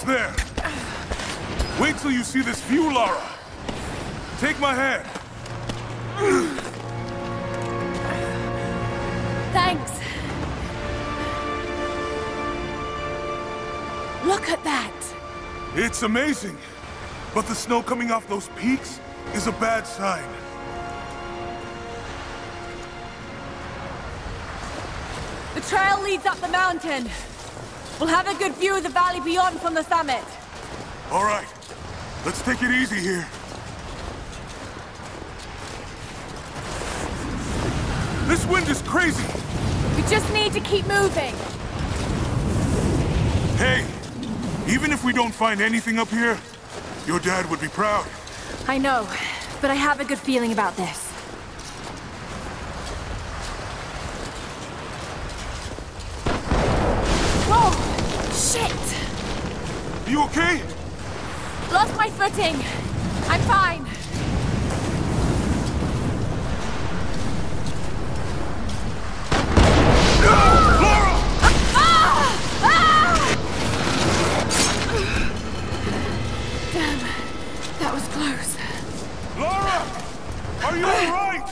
Almost there. Wait till you see this view, Lara. Take my hand. Thanks. Look at that. It's amazing. But the snow coming off those peaks is a bad sign. The trail leads up the mountain. We'll have a good view of the valley beyond from the summit. All right. Let's take it easy here. This wind is crazy. We just need to keep moving. Hey, even if we don't find anything up here, your dad would be proud. I know, but I have a good feeling about this. Are you okay? Lost my footing. I'm fine. Lara! Damn, that was close. Lara! Are you alright?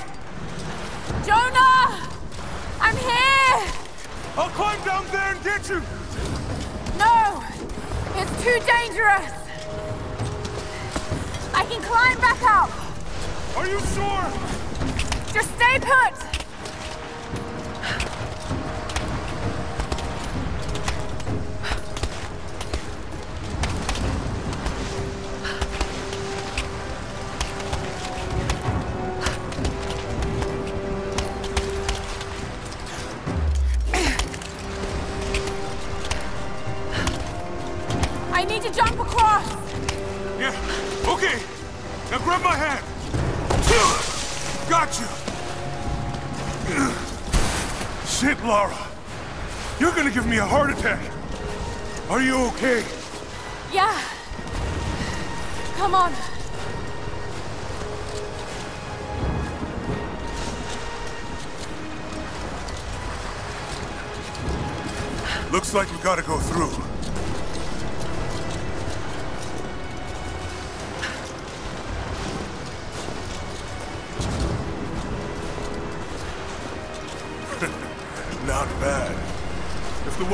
Jonah! I'm here! I'll climb down there and get you! It's too dangerous! I can climb back up! Are you sure? Just stay put!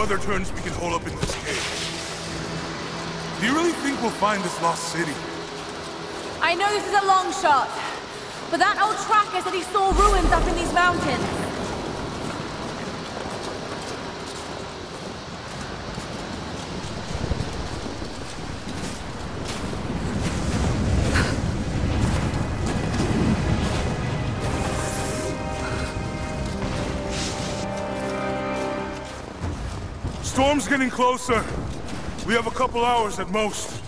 Weather turns, we can hole up in this cave. Do you really think we'll find this lost city? I know this is a long shot, but that old tracker said he saw ruins up in these mountains. Storm's getting closer. We have a couple hours at most.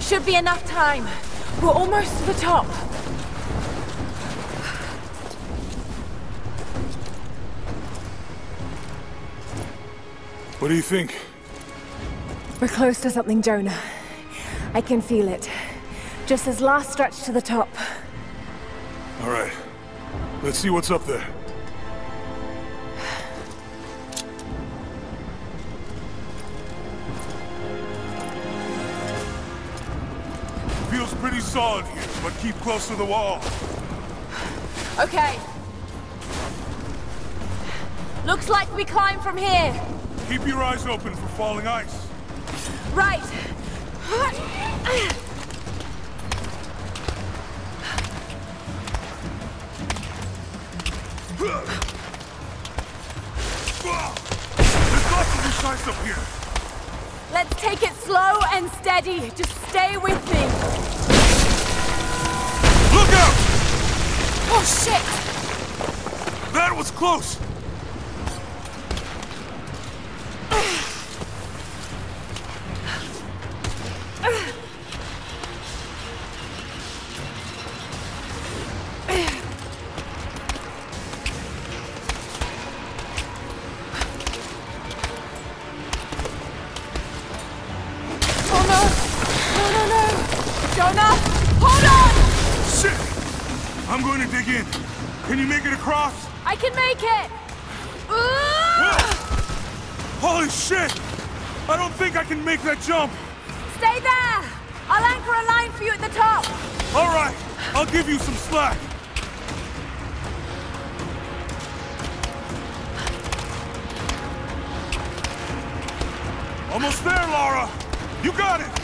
Should be enough time. We're almost to the top. What do you think? We're close to something, Jonah. I can feel it. Just this last stretch to the top. All right. Let's see what's up there. Here, but keep close to the wall. Okay. Looks like we climb from here. Keep your eyes open for falling ice. Right. There's lots of these ice up here. Let's take it slow and steady. Just stay with me. Oh, shit! That was close! Oh, no! No, no, no! Jonah! Hold on! Shit! I'm going to dig in. Can you make it across? I can make it! Ooh! Holy shit! I don't think I can make that jump. Stay there! I'll anchor a line for you at the top. All right, I'll give you some slack. Almost there, Lara. You got it.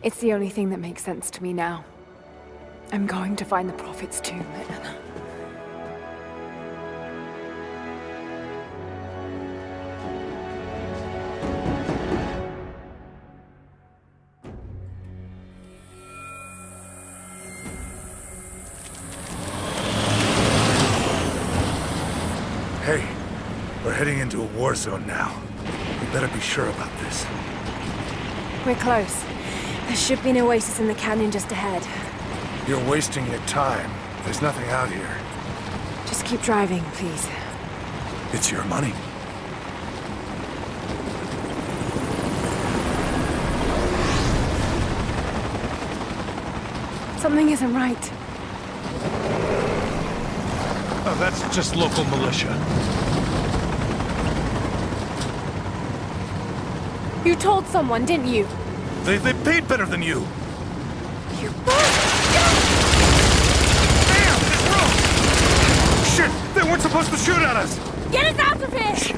It's the only thing that makes sense to me now. I'm going to find the Prophet's tomb, Anna. Hey, we're heading into a war zone now. We better be sure about this. We're close. There should be an oasis in the canyon just ahead. You're wasting your time. There's nothing out here. Just keep driving, please. It's your money. Something isn't right. Oh, that's just local militia. You told someone, didn't you? They, they paid better than you. You Shit! They weren't supposed to shoot at us! Get us out of here!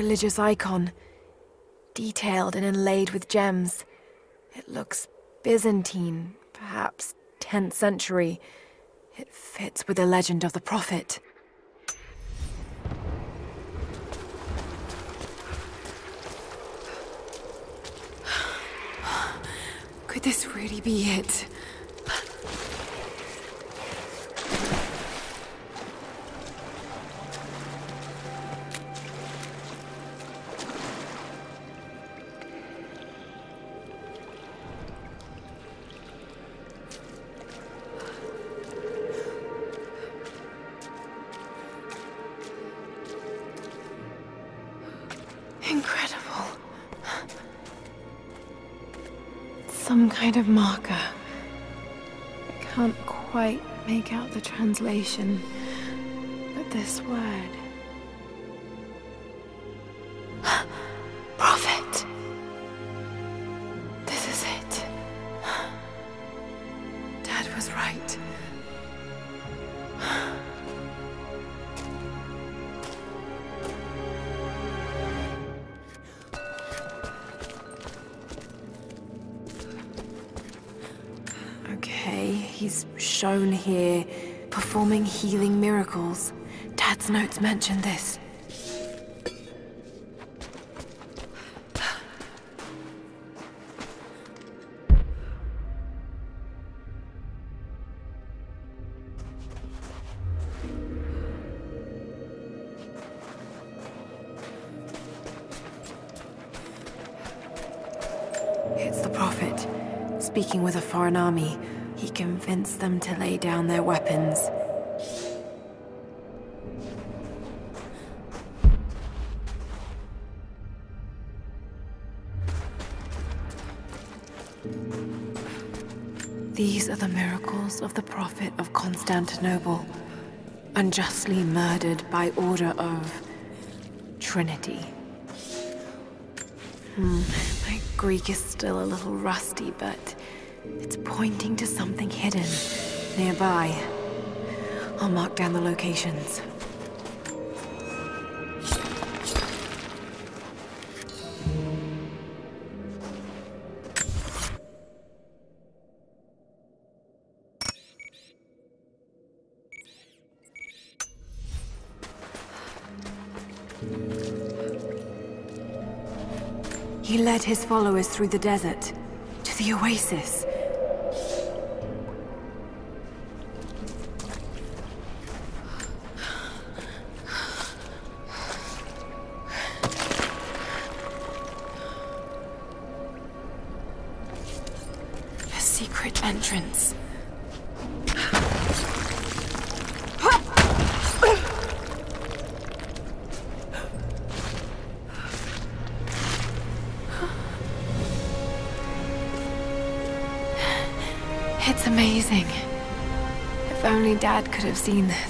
Religious icon, detailed and inlaid with gems. It looks Byzantine, perhaps 10th century. It fits with the legend of the Prophet. Could this really be it? Kind of marker. I can't quite make out the translation, but this word. Prophet. This is it. Dad was right. Shown here performing healing miracles. Dad's notes mention this. It's the Prophet. Speaking with a foreign army, he convinced them to lay down their weapons. These are the miracles of the Prophet of Constantinople, unjustly murdered by order of Trinity. Hmm, my Greek is still a little rusty, but it's pointing to something hidden nearby. I'll mark down the locations. He led his followers through the desert, to the oasis. Could have seen this.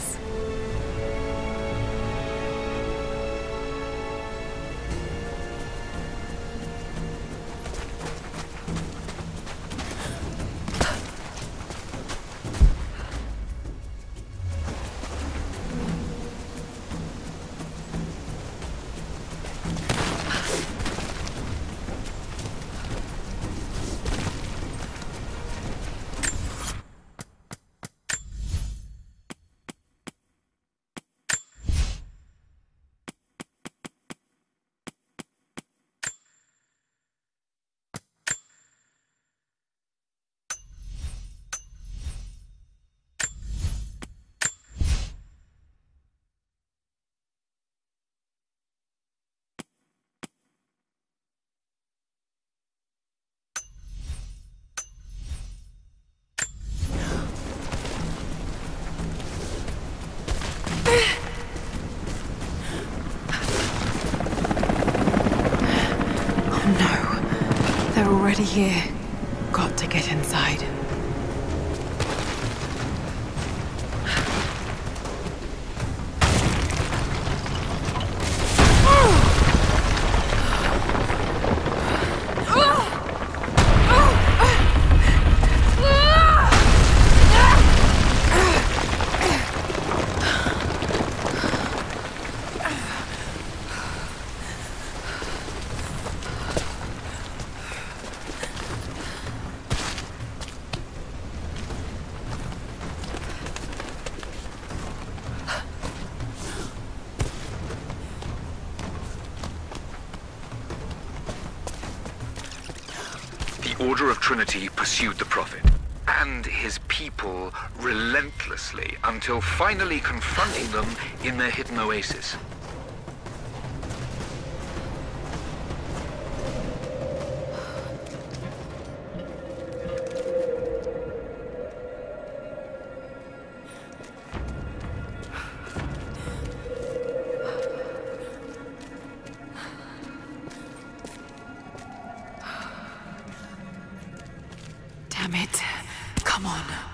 Already here. Got to get inside. Trinity pursued the Prophet and his people relentlessly until finally confronting them in their hidden oasis. Damn it. Come on.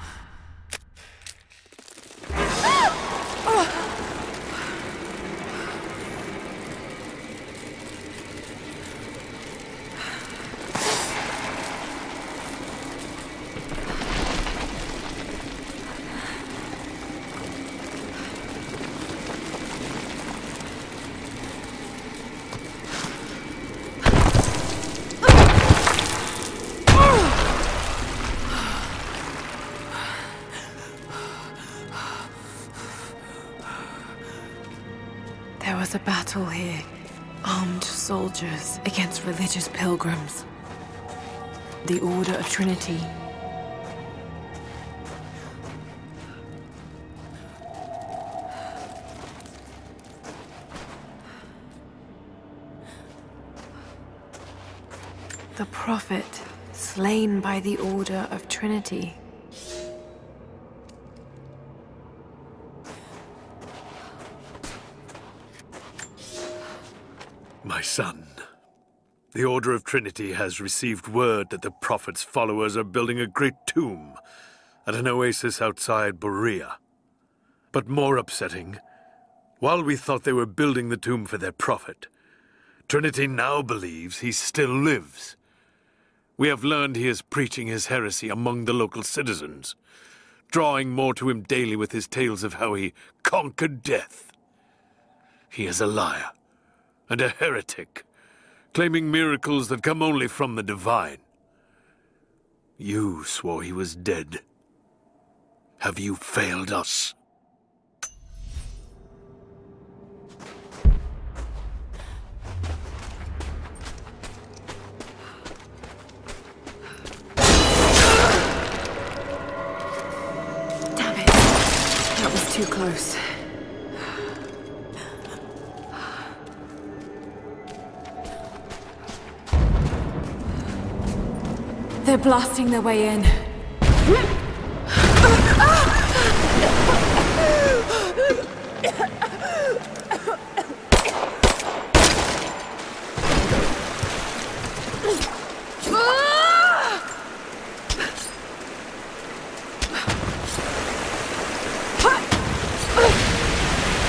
Was a battle here. Armed soldiers against religious pilgrims. The Order of Trinity. The Prophet, slain by the Order of Trinity. The Order of Trinity has received word that the Prophet's followers are building a great tomb at an oasis outside Berea. But more upsetting, while we thought they were building the tomb for their Prophet, Trinity now believes he still lives. We have learned he is preaching his heresy among the local citizens, drawing more to him daily with his tales of how he conquered death. He is a liar and a heretic, claiming miracles that come only from the divine. You swore he was dead. Have you failed us? Damn it. That was too close. They're blasting their way in.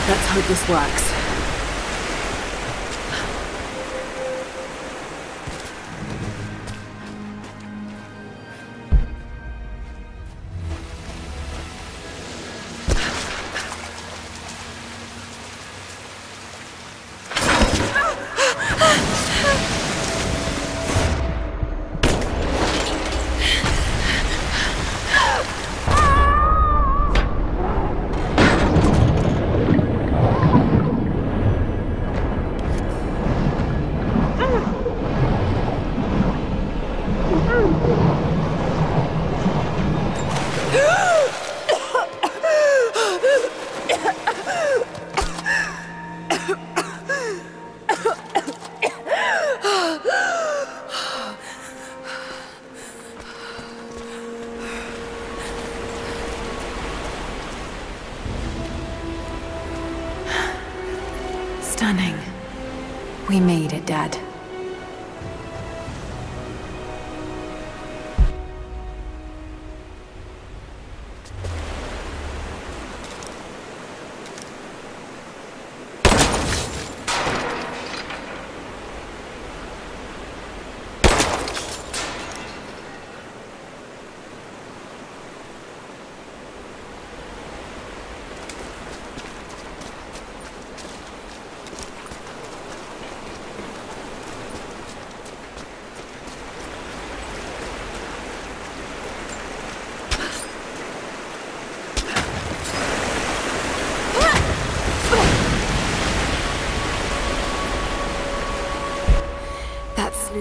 Let's hope this works.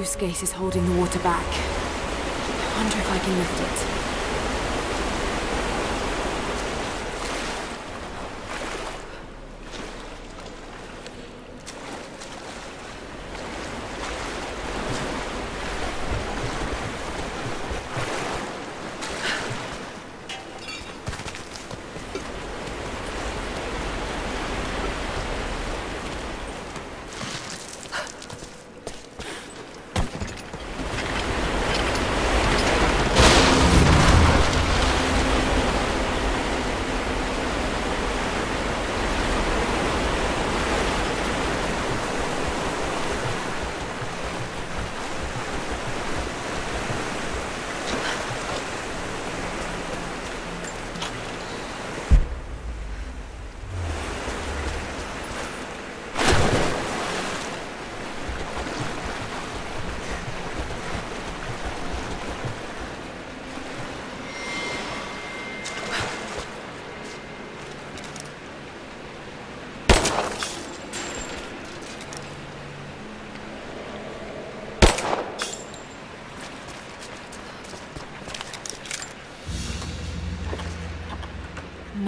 Sluice gate is holding the water back. I wonder if I can lift it.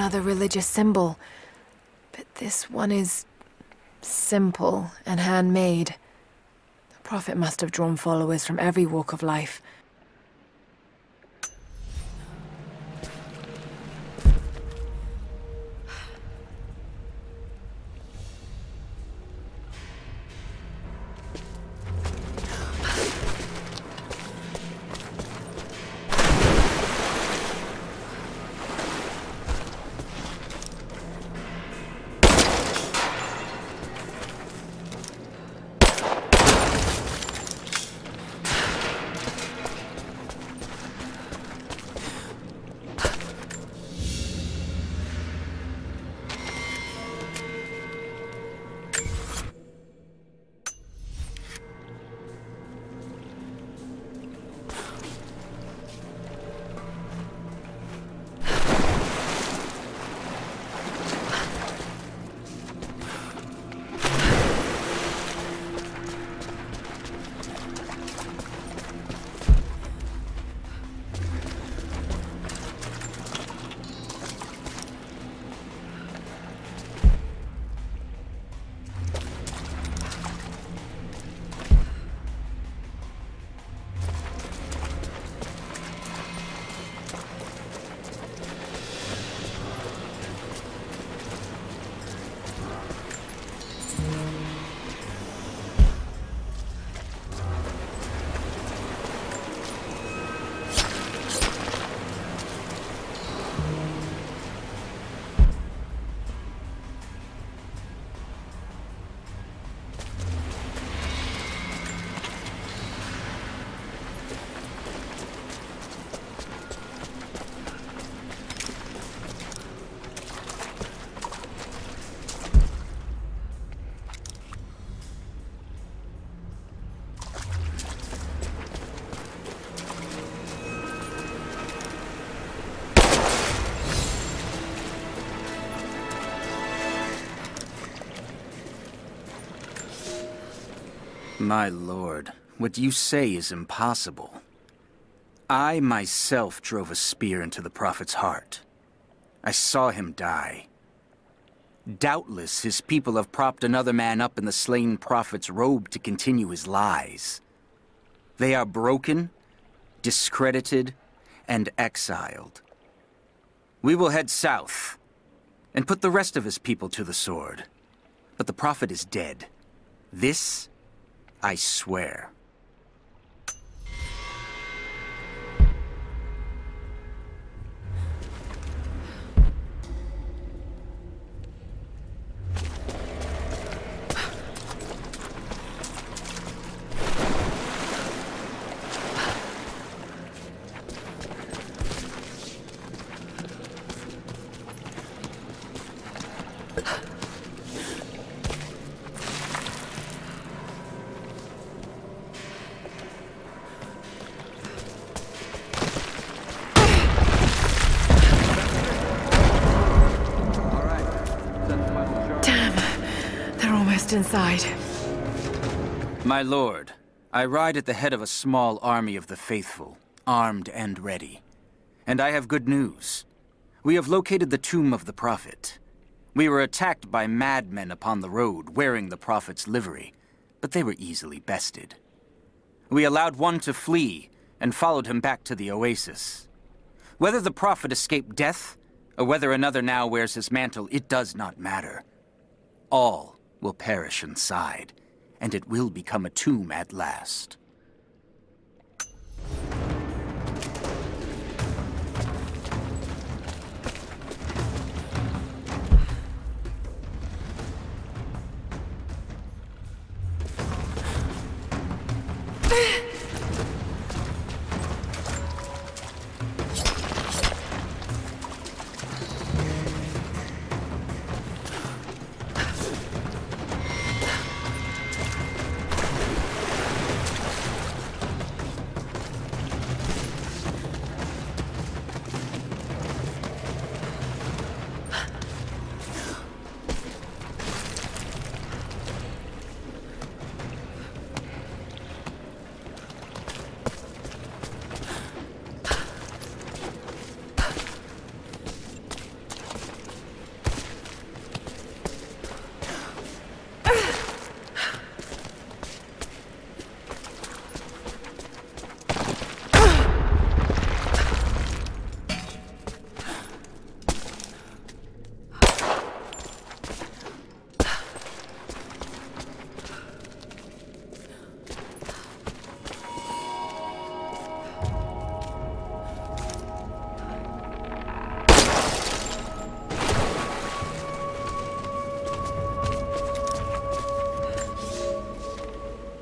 Another religious symbol. But this one is simple and handmade. The Prophet must have drawn followers from every walk of life. My lord, what you say is impossible. I myself drove a spear into the Prophet's heart. I saw him die. Doubtless his people have propped another man up in the slain Prophet's robe to continue his lies. They are broken, discredited, and exiled. We will head south, and put the rest of his people to the sword. But the Prophet is dead. This, I swear. Inside. My lord, I ride at the head of a small army of the faithful, armed and ready. And I have good news. We have located the tomb of the Prophet. We were attacked by madmen upon the road, wearing the Prophet's livery, but they were easily bested. We allowed one to flee, and followed him back to the oasis. Whether the Prophet escaped death, or whether another now wears his mantle, it does not matter. All will perish inside, and it will become a tomb at last.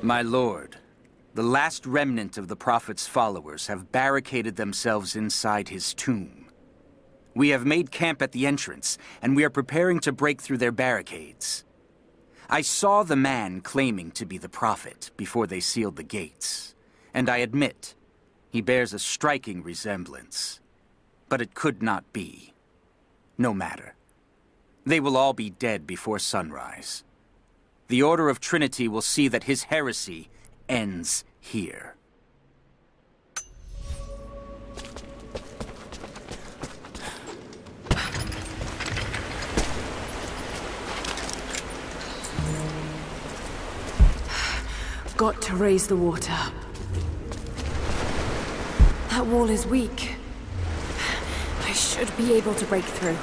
My lord, the last remnant of the Prophet's followers have barricaded themselves inside his tomb. We have made camp at the entrance, and we are preparing to break through their barricades. I saw the man claiming to be the Prophet before they sealed the gates, and I admit, he bears a striking resemblance. But it could not be. No matter. They will all be dead before sunrise the Order of Trinity will see that his heresy ends here. Got to raise the water. That wall is weak. I should be able to break through.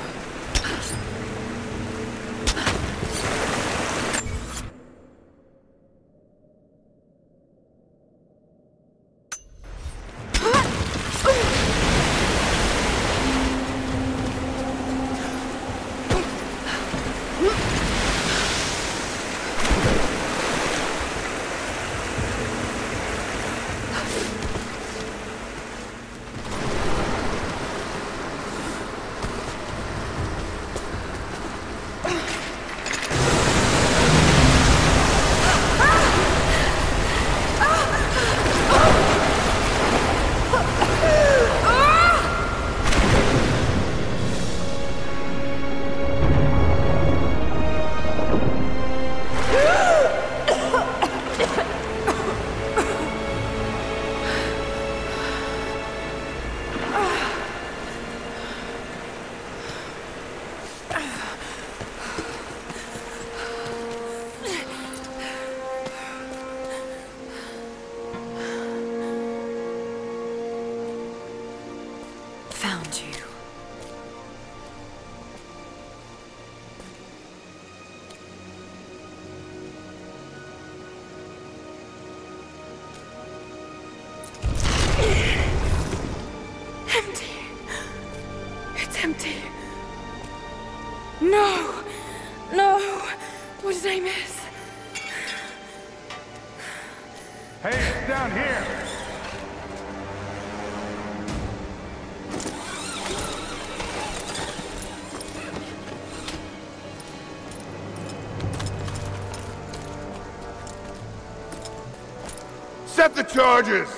Set the charges!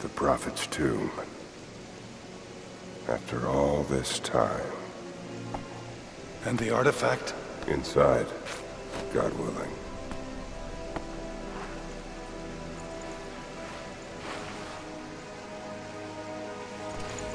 The Prophet's tomb. After all this time. And the artifact? Inside, God willing.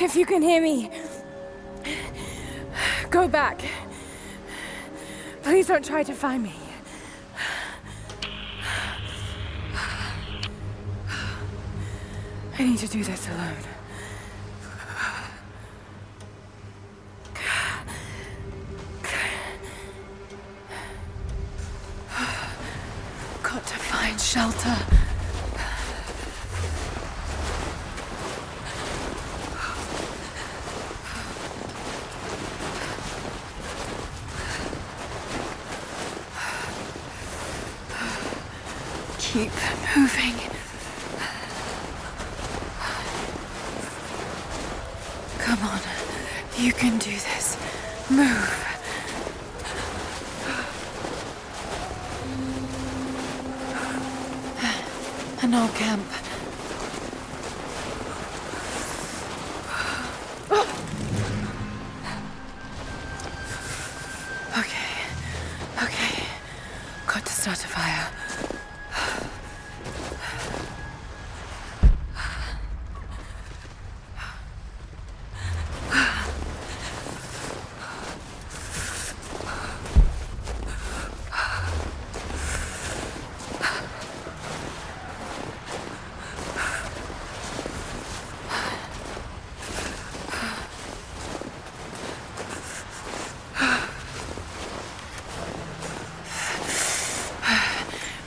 If you can hear me, go back. Please don't try to find me. I need to do this alone.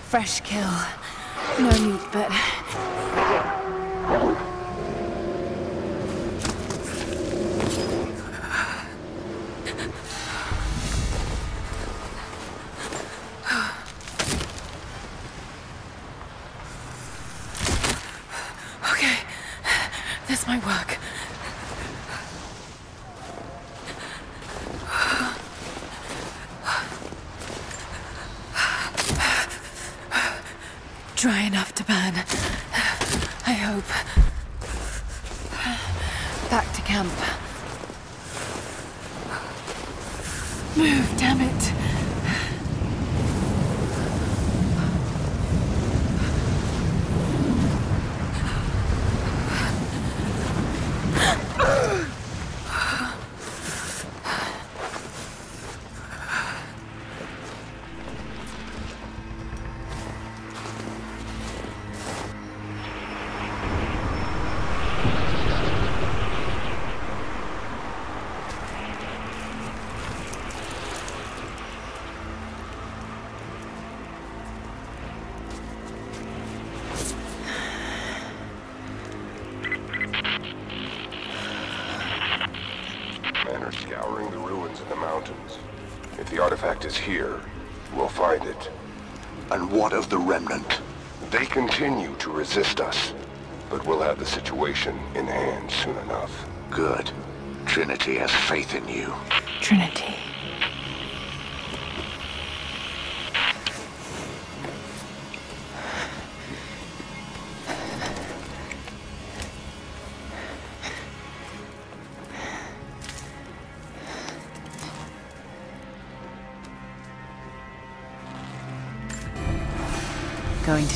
Fresh kill. No meat, but. And what of the remnant? They continue to resist us, but we'll have the situation in hand soon enough. Good. Trinity has faith in you. Trinity.